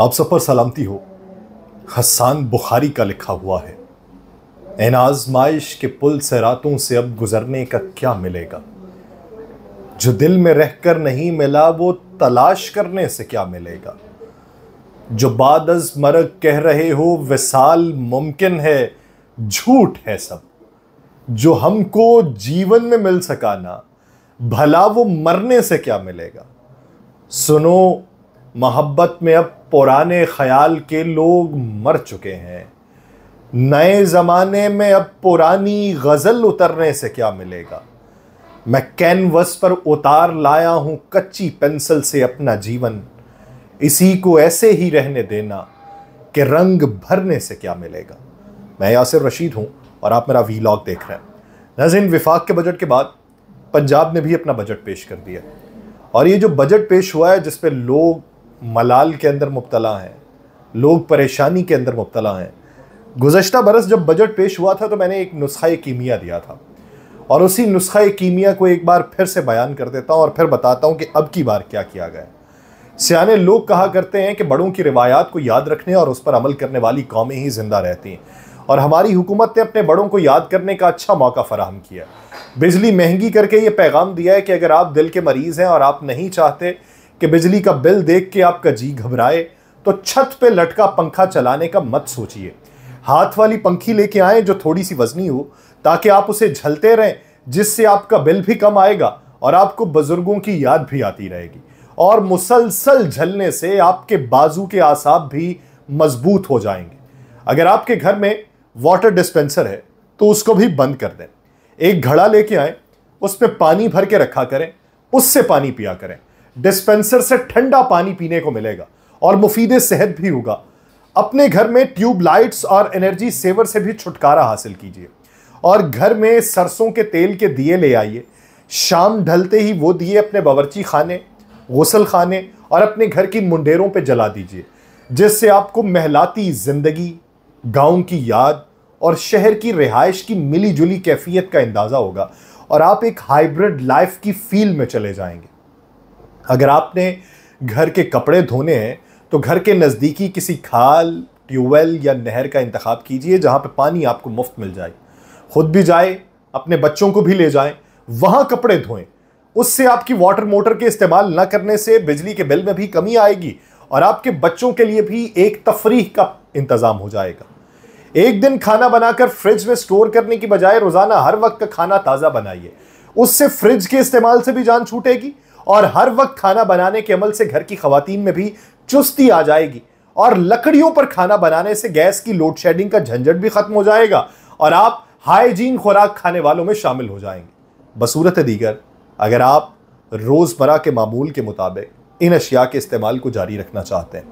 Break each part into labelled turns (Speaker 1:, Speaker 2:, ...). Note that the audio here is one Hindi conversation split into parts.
Speaker 1: आप सब पर सलामती हो। हसान बुखारी का लिखा हुआ है। इन आजमाइश के पुल से रातों से अब गुजरने का क्या मिलेगा? जो दिल में रहकर नहीं मिला, वो तलाश करने से क्या मिलेगा? जो बाद अज मरग कह रहे हो, विसाल मुमकिन है, झूठ है सब। जो हमको जीवन में मिल सका ना, भला वो मरने से क्या मिलेगा? सुनो, मोहब्बत में अब पुराने ख्याल के लोग मर चुके हैं। नए ज़माने में अब पुरानी गज़ल उतरने से क्या मिलेगा? मैं कैनवस पर उतार लाया हूँ कच्ची पेंसिल से अपना जीवन। इसी को ऐसे ही रहने देना कि रंग भरने से क्या मिलेगा। मैं यासिर रशीद हूँ और आप मेरा वीलॉग देख रहे हैं। नजिन विफाक के बजट के बाद पंजाब ने भी अपना बजट पेश कर दिया। और ये जो बजट पेश हुआ है, जिस पे लोग मलाल के अंदर मुबतला हैं, लोग परेशानी के अंदर मुबतला हैं। गुजशत बरस जब बजट पेश हुआ था तो मैंने एक नुस्खा कीमिया दिया था और उसी नुस्खा कीमिया को एक बार फिर से बयान कर देता हूँ और फिर बताता हूँ कि अब की बार क्या किया गया सियाने लोग कहा करते हैं कि बड़ों की रिवायात को याद रखने और उस पर अमल करने वाली कौमें ही ज़िंदा रहती हैं और हमारी हुकूमत ने अपने बड़ों को याद करने का अच्छा मौका फराहम किया बिजली महँगी करके ये पैगाम दिया है कि अगर आप दिल के मरीज़ हैं और आप नहीं चाहते कि बिजली का बिल देख के आपका जी घबराए तो छत पे लटका पंखा चलाने का मत सोचिए। हाथ वाली पंखी लेके आए जो थोड़ी सी वजनी हो, ताकि आप उसे झलते रहें, जिससे आपका बिल भी कम आएगा और आपको बुज़ुर्गों की याद भी आती रहेगी। और मुसलसल झलने से आपके बाजू के आसाब भी मज़बूत हो जाएँगे। अगर आपके घर में वाटर डिस्पेंसर है तो उसको भी बंद कर दें। एक घड़ा लेके आए, उसमें पानी भर के रखा करें, उससे पानी पिया करें। डिस्पेंसर से ठंडा पानी पीने को मिलेगा और मुफीद सेहत भी होगा। अपने घर में ट्यूब लाइट्स और एनर्जी सेवर से भी छुटकारा हासिल कीजिए और घर में सरसों के तेल के दिए ले आइए। शाम ढलते ही वो दिए अपने बावरची खाने, गसल खाने और अपने घर की मुंडेरों पे जला दीजिए, जिससे आपको महलाती ज़िंदगी, गाँव की याद और शहर की रिहाइश की मिली जुली कैफियत का अंदाज़ा होगा और आप एक हाइब्रिड लाइफ की फील में चले जाएँगे। अगर आपने घर के कपड़े धोने हैं तो घर के नज़दीकी किसी खाल, ट्यूबवेल या नहर का इंतखब कीजिए, जहाँ पर पानी आपको मुफ़्त मिल जाए। खुद भी जाए, अपने बच्चों को भी ले जाएँ, वहाँ कपड़े धोएँ। उससे आपकी वाटर मोटर के इस्तेमाल न करने से बिजली के बिल में भी कमी आएगी और आपके बच्चों के लिए भी एक तफरीह का इंतज़ाम हो जाएगा। एक दिन खाना बनाकर फ्रिज में स्टोर करने की बजाय रोज़ाना हर वक्त का खाना ताज़ा बनाइए। उससे फ्रिज के इस्तेमाल से भी जान छूटेगी और हर वक्त खाना बनाने के अमल से घर की खातन में भी चुस्ती आ जाएगी। और लकड़ियों पर खाना बनाने से गैस की लोड शेडिंग का झंझट भी खत्म हो जाएगा और आप हाइजीन खुराक खाने वालों में शामिल हो जाएँगे। बसूरत दीगर, अगर आप रोज़मर्रा के मामूल के मुताबिक इन अशिया के इस्तेमाल को जारी रखना चाहते हैं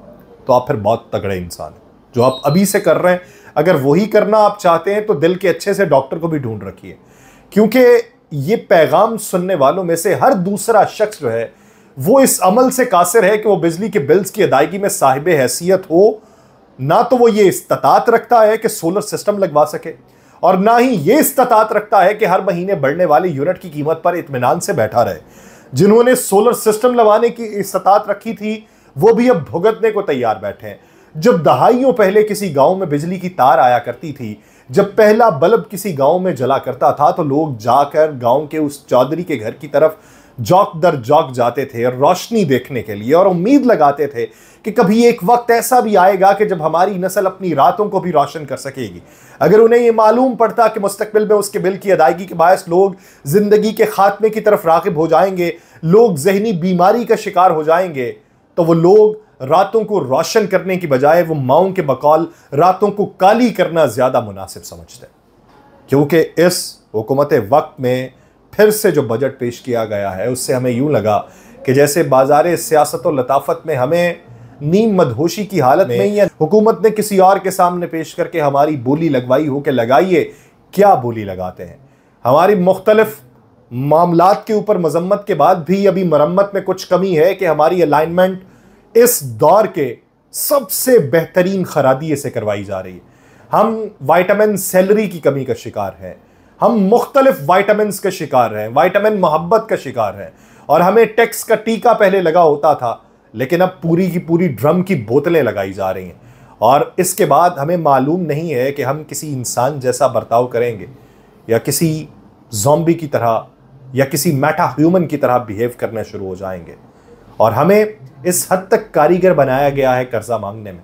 Speaker 1: तो आप फिर बहुत तगड़े इंसान हैं। जो आप अभी से कर रहे हैं, अगर वही करना आप चाहते हैं तो दिल के अच्छे से डॉक्टर को भी ढूंढ रखिए। क्योंकि ये पैगाम सुनने वालों में से हर दूसरा शख्स जो है, वो इस अमल से कासिर है कि वो बिजली के बिल्स की अदायगी में साहिब हैसियत हो। ना तो वो ये इस्तात रखता है कि सोलर सिस्टम लगवा सके और ना ही ये इस्तात रखता है कि हर महीने बढ़ने वाले यूनिट की कीमत पर इतमान से बैठा रहे। जिन्होंने सोलर सिस्टम लगाने की इस्तात रखी थी, वो भी अब भुगतने को तैयार बैठे हैं। जब दहाइयों पहले किसी गाँव में बिजली की तार आया करती थी, जब पहला बल्ब किसी गाँव में जला करता था तो लोग जाकर गाँव के उस चौधरी के घर की तरफ़ जौक दर जौक जाते थे रोशनी देखने के लिए और उम्मीद लगाते थे कि कभी एक वक्त ऐसा भी आएगा कि जब हमारी नस्ल अपनी रातों को भी रोशन कर सकेगी। अगर उन्हें यह मालूम पड़ता कि मुस्तकबिल में उसके बिल की अदायगी के बायस लोग ज़िंदगी के खात्मे की तरफ़ रागिब हो जाएँगे, लोग जहनी बीमारी का शिकार हो जाएँगे तो वो लोग रातों को रोशन करने की बजाय वो माओ के बकौल रातों को काली करना ज़्यादा मुनासिब समझते हैं। क्योंकि इस हुकूमत वक्त में फिर से जो बजट पेश किया गया है उससे हमें यूँ लगा कि जैसे बाज़ार सियासत और लताफत में हमें नीम मदहोशी की हालत में या हुकूमत ने किसी और के सामने पेश करके हमारी बोली लगवाई हो कि लगाइए क्या बोली लगाते हैं? हमारी मुख्तलफ मामलात के ऊपर मजम्मत के बाद भी अभी मरम्मत में कुछ कमी है कि हमारी अलाइनमेंट इस दौर के सबसे बेहतरीन खरादिए इसे करवाई जा रही है। हम वाइटामिन सैलरी की कमी का शिकार हैं। हम मुख्तलिफ़ वाइटामिन के शिकार हैं वाइटामिन मोहब्बत का शिकार हैं। और हमें टैक्स का टीका पहले लगा होता था, लेकिन अब पूरी की पूरी ड्रम की बोतलें लगाई जा रही हैं। और इसके बाद हमें मालूम नहीं है कि हम किसी इंसान जैसा बर्ताव करेंगे, या किसी जॉम्बी की तरह, या किसी मेटा ह्यूमन की तरह बिहेव करना शुरू हो जाएँगे। और हमें इस हद तक कारीगर बनाया गया है कर्जा मांगने में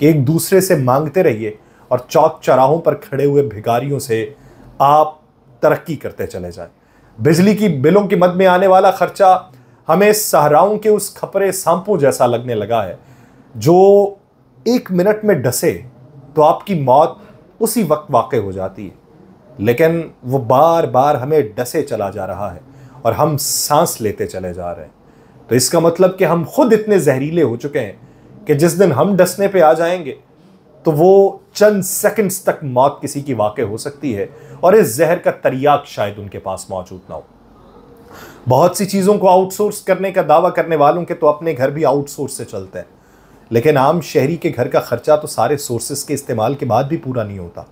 Speaker 1: कि एक दूसरे से मांगते रहिए और चौक चौराहों पर खड़े हुए भिखारियों से आप तरक्की करते चले जाएँ। बिजली की बिलों की मद में आने वाला खर्चा हमें सहराओं के उस खपरे सांपों जैसा लगने लगा है, जो एक मिनट में डसे तो आपकी मौत उसी वक्त वाक़ हो जाती है। लेकिन वो बार बार हमें डसे चला जा रहा है और हम सांस लेते चले जा रहे हैं। तो इसका मतलब कि हम खुद इतने जहरीले हो चुके हैं कि जिस दिन हम डसने पे आ जाएँगे तो वो चंद सेकंड्स तक मौत किसी की वाक़ हो सकती है और इस जहर का तरियाक शायद उनके पास मौजूद ना हो। बहुत सी चीज़ों को आउटसोर्स करने का दावा करने वालों के तो अपने घर भी आउटसोर्स से चलते हैं। लेकिन आम शहरी के घर का खर्चा तो सारे सोर्सेस के इस्तेमाल के बाद भी पूरा नहीं होता।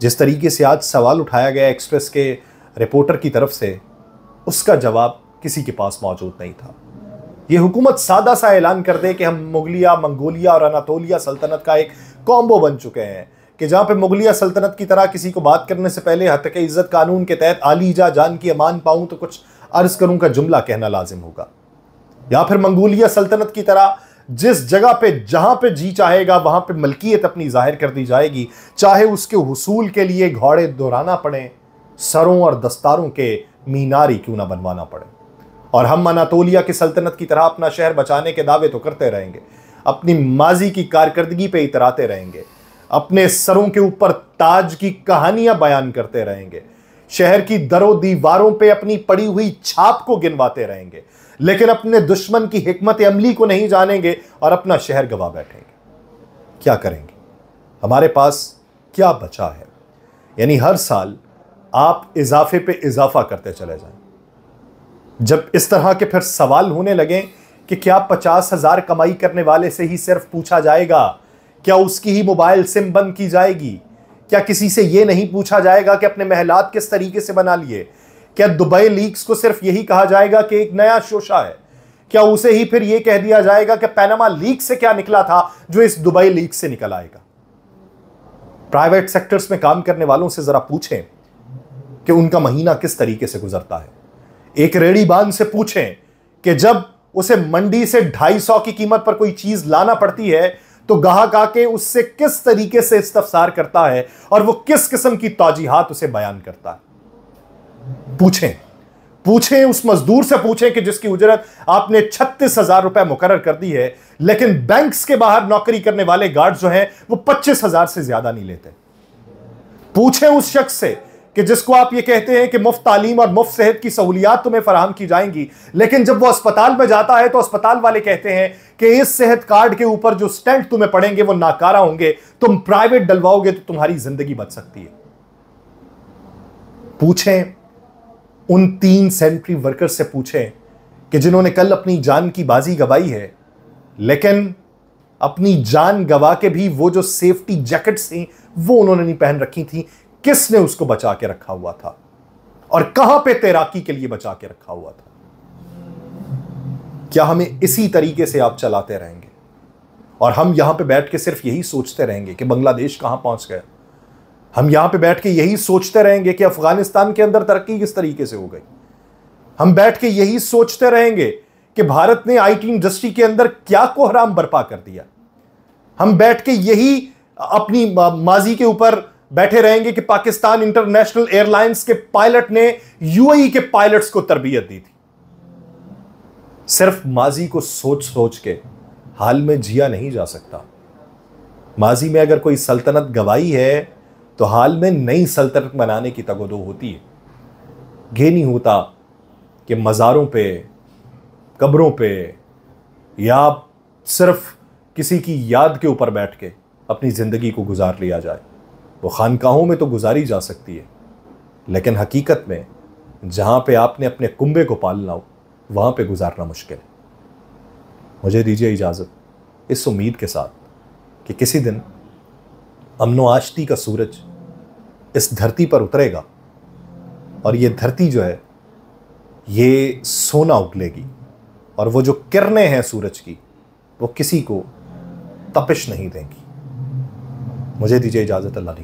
Speaker 1: जिस तरीके से आज सवाल उठाया गया एक्सप्रेस के रिपोर्टर की तरफ़ से, उसका जवाब किसी के पास मौजूद नहीं था। ये हुकूमत सादा सा ऐलान कर दे कि हम मुगलिया, मंगोलिया और अनातोलिया सल्तनत का एक कॉम्बो बन चुके हैं कि जहाँ पे मुगलिया सल्तनत की तरह किसी को बात करने से पहले हत के इज़्ज़त कानून के तहत आली जा जान की अमान पाऊँ तो कुछ अर्ज़ करूँ का जुमला कहना लाजिम होगा। या फिर मंगोलिया सल्तनत की तरह जिस जगह पे जहाँ पे जी चाहेगा वहाँ पे मलकियत अपनी ज़ाहिर कर दी जाएगी, चाहे उसके हसूल के लिए घोड़े दोहराना पड़े, सरों और दस्तारों के मीनारी क्यों ना बनवाना पड़े। और हम अनातोलिया की सल्तनत की तरह अपना शहर बचाने के दावे तो करते रहेंगे। अपनी माजी की कारकर्दगी पे इतराते रहेंगे। अपने सरों के ऊपर ताज की कहानियाँ बयान करते रहेंगे। शहर की दरों दीवारों पे अपनी पड़ी हुई छाप को गिनवाते रहेंगे। लेकिन अपने दुश्मन की हिकमत अमली को नहीं जानेंगे और अपना शहर गवा बैठेंगे। क्या करेंगे? हमारे पास क्या बचा है? यानी हर साल आप इजाफे पे इजाफा करते चले जाएँ। जब इस तरह के फिर सवाल होने लगे कि क्या पचास हज़ार कमाई करने वाले से ही सिर्फ़ पूछा जाएगा? क्या उसकी ही मोबाइल सिम बंद की जाएगी? क्या किसी से यह नहीं पूछा जाएगा कि अपने महलात किस तरीके से बना लिए? क्या दुबई लीक्स को सिर्फ़ यही कहा जाएगा कि एक नया शोशा है? क्या उसे ही फिर यह कह दिया जाएगा कि पैनामा लीक से क्या निकला था जो इस दुबई लीक से निकल आएगा? प्राइवेट सेक्टर्स में काम करने वालों से जरा पूछें कि उनका महीना किस तरीके से गुजरता है। एक रेडी बाँध से पूछें कि जब उसे मंडी से ढाई सौ की कीमत पर कोई चीज़ लाना पड़ती है तो गाहक आके उससे किस तरीके से इस्तफसार करता है और वो किस किस्म की तोजीहात उसे बयान करता है? पूछें। पूछें, उस मजदूर से पूछें कि जिसकी उजरत आपने छत्तीस हज़ार रुपए मुकर कर दी है, लेकिन बैंक्स के बाहर नौकरी करने वाले गार्ड जो हैं, वो पच्चीस हज़ार से ज़्यादा नहीं लेते। पूछें उस शख्स से कि जिसको आप ये कहते हैं कि मुफ़्त तालीम और मुफ़्त सेहत की सहूलियात तुम्हें फराहम की जाएँगी, लेकिन जब वो अस्पताल में जाता है तो अस्पताल वाले कहते हैं कि इस सेहत कार्ड के ऊपर जो स्टेंट तुम्हें पड़ेंगे वो नाकारा होंगे, तुम प्राइवेट डलवाओगे तो तुम्हारी ज़िंदगी बच सकती है। पूछें, उन तीन सेंट्री वर्कर से पूछें कि जिन्होंने कल अपनी जान की बाजी गवाई है, लेकिन अपनी जान गवा के भी वो जो सेफ्टी जैकेट्स थी, वो उन्होंने नहीं पहन रखी थी। किसने उसको बचा के रखा हुआ था? और कहाँ पे तैराकी के लिए बचा के रखा हुआ था? क्या हमें इसी तरीके से आप चलाते रहेंगे? और हम यहाँ पे बैठ के सिर्फ़ यही सोचते रहेंगे कि बांग्लादेश कहाँ पहुँच गए हम यहाँ पे बैठ के यही सोचते रहेंगे कि अफ़गानिस्तान के अंदर तरक्की किस तरीके से हो गई? हम बैठ के यही सोचते रहेंगे कि भारत ने आईटी इंडस्ट्री के अंदर क्या कोहराम बर्पा कर दिया? हम बैठ के यही अपनी माजी के ऊपर बैठे रहेंगे कि पाकिस्तान इंटरनेशनल एयरलाइंस के पायलट ने यूएई के पायलट्स को तरबियत दी थी। सिर्फ़ माजी को सोच सोच के हाल में जिया नहीं जा सकता। माजी में अगर कोई सल्तनत गवाई है तो हाल में नई सल्तनत बनाने की तगोदो होती है। ये नहीं होता कि मज़ारों पे, कब्रों पे, या सिर्फ़ किसी की याद के ऊपर बैठ के अपनी ज़िंदगी को गुजार लिया जाए। वो खानकाहों में तो गुजारी जा सकती है। लेकिन हकीकत में, जहाँ पे आपने अपने कुंबे को पालना हो वहाँ पे गुजारना मुश्किल है। मुझे दीजिए इजाज़त इस उम्मीद के साथ कि किसी दिन अमनो आशती का सूरज इस धरती पर उतरेगा और ये धरती जो है, ये सोना उगलेगी और वो जो किरणें हैं सूरज की, वो किसी को तपिश नहीं देंगी। मुझे दीजिए इजाज़त, अल्लाह